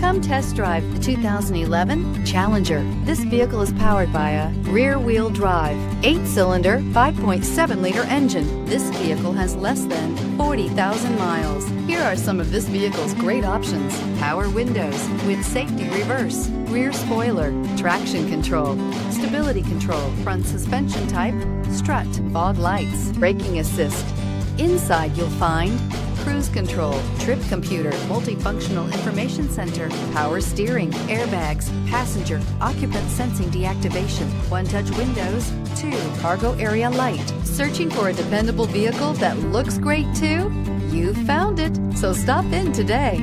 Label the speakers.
Speaker 1: Come test drive the 2011 Challenger. This vehicle is powered by a rear-wheel drive, eight-cylinder, 5.7-liter engine. This vehicle has less than 40,000 miles. Here are some of this vehicle's great options. Power windows with safety reverse, rear spoiler, traction control, stability control, front suspension type, strut, fog lights, braking assist. Inside you'll find cruise control, trip computer, multifunctional information center, power steering, airbags, passenger, occupant sensing deactivation, one-touch windows, two, cargo area light. Searching for a dependable vehicle that looks great too? You found it, so stop in today.